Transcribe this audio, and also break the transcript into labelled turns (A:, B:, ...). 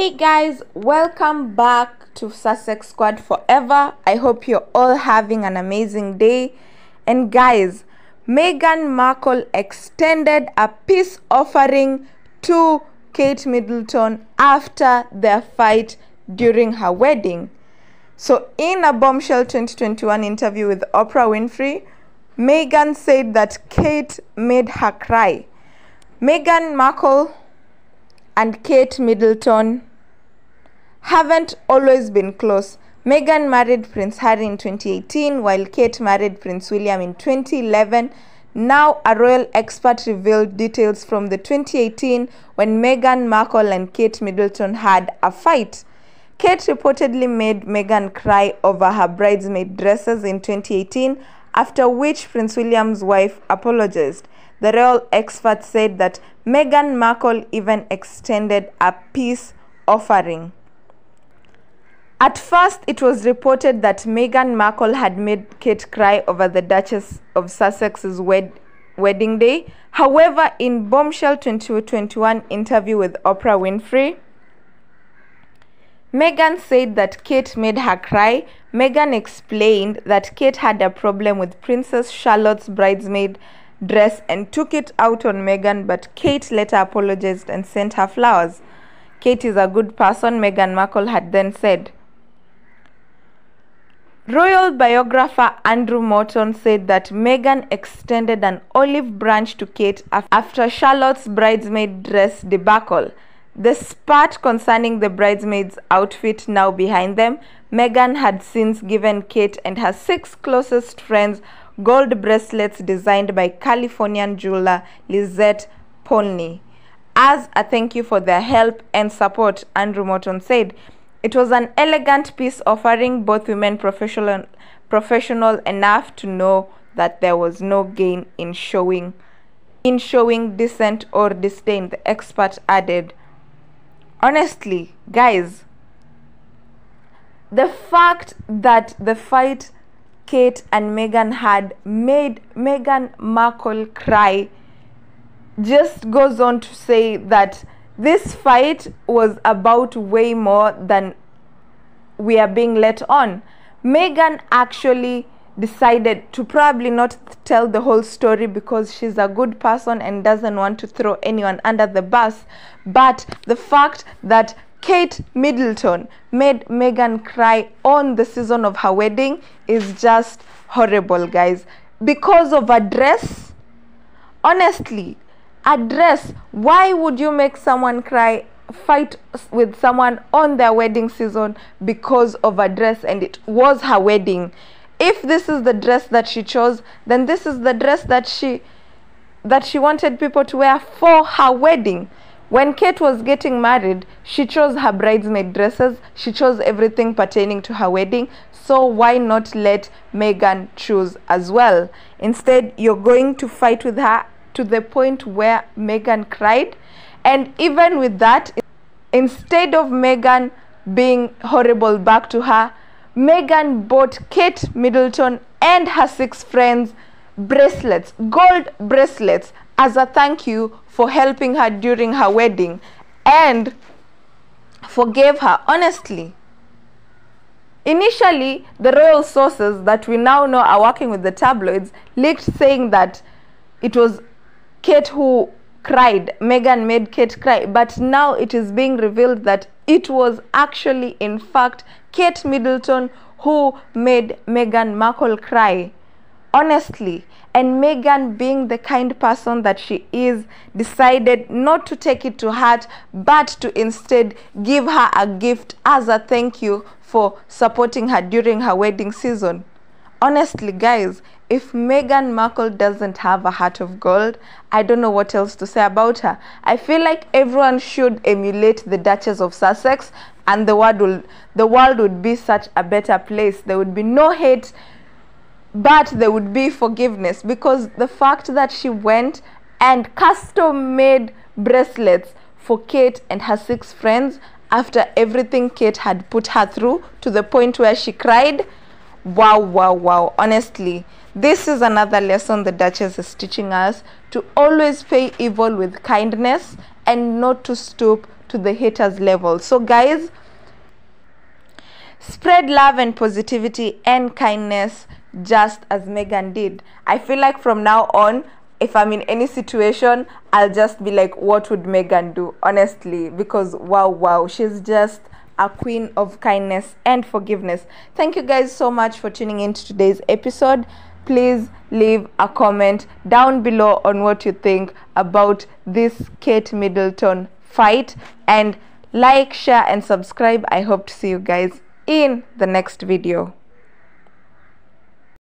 A: Hey guys, welcome back to Sussex Squad Forever. I hope you're all having an amazing day. And guys, Meghan Markle extended a peace offering to Kate Middleton after their fight during her wedding. So, in a bombshell 2021 interview with Oprah Winfrey, Meghan said that Kate made her cry. Meghan Markle and Kate Middleton haven't always been close. Meghan married Prince Harry in 2018, while Kate married Prince William in 2011. Now, a royal expert revealed details from the 2018 when Meghan Markle and Kate Middleton had a fight. Kate reportedly made Meghan cry over her bridesmaid dresses in 2018, after which Prince William's wife apologized. The royal expert said that Meghan Markle even extended a peace offering. At first, it was reported that Meghan Markle had made Kate cry over the Duchess of Sussex's wed- wedding day. However, in Bombshell 2021 interview with Oprah Winfrey, Meghan said that Kate made her cry. Meghan explained that Kate had a problem with Princess Charlotte's bridesmaid dress and took it out on Meghan, but Kate later apologized and sent her flowers. Kate is a good person, Meghan Markle had then said. Royal biographer Andrew Morton said that Meghan extended an olive branch to Kate after Charlotte's bridesmaid dress debacle. The spat concerning the bridesmaid's outfit now behind them, Meghan had since given Kate and her six closest friends gold bracelets designed by Californian jeweler Lizette Polney. As a thank you for their help and support, Andrew Morton said, it was an elegant peace offering both women professional, professional enough to know that there was no gain in showing in showing dissent or disdain, the expert added. Honestly, guys, the fact that the fight Kate and Meghan had made Meghan Markle cry just goes on to say that this fight was about way more than we are being let on. Meghan actually decided to probably not tell the whole story because she's a good person and doesn't want to throw anyone under the bus. But the fact that Kate Middleton made Meghan cry on the season of her wedding is just horrible, guys. Because of a dress, honestly, address why would you make someone cry fight with someone on their wedding season because of a dress and it was her wedding if this is the dress that she chose then this is the dress that she that she wanted people to wear for her wedding when Kate was getting married, she chose her bridesmaid dresses, she chose everything pertaining to her wedding. So, why not let Meghan choose as well? Instead, you're going to fight with her to the point where Meghan cried. And even with that, instead of Meghan being horrible back to her, Meghan bought Kate Middleton and her six friends bracelets, gold bracelets, as a thank you for helping her during her wedding and forgave her honestly. Initially, the royal sources that we now know are working with the tabloids leaked saying that it was Kate who cried. Meghan made Kate cry. But now it is being revealed that it was actually, in fact, Kate Middleton who made Meghan Markle cry. Honestly, and Meghan, being the kind person that she is, decided not to take it to heart, but to instead give her a gift as a thank you for supporting her during her wedding season. Honestly, guys, if Meghan Markle doesn't have a heart of gold, I don't know what else to say about her. I feel like everyone should emulate the Duchess of Sussex and the world will the world would be such a better place. There would be no hate, but there would be forgiveness because the fact that she went and custom made bracelets for Kate and her six friends after everything Kate had put her through to the point where she cried. Wow, wow, wow. Honestly, this is another lesson the Duchess is teaching us to always pay evil with kindness and not to stoop to the haters level so guys spread love and positivity and kindness just as Meghan did. I feel like from now on, if I'm in any situation, I'll just be like, what would Meghan do? Honestly, because wow, wow, she's just a queen of kindness and forgiveness. Thank you guys so much for tuning in to today's episode. Please leave a comment down below on what you think about this Kate Middleton fight and like, share, and subscribe. I hope to see you guys in the next video.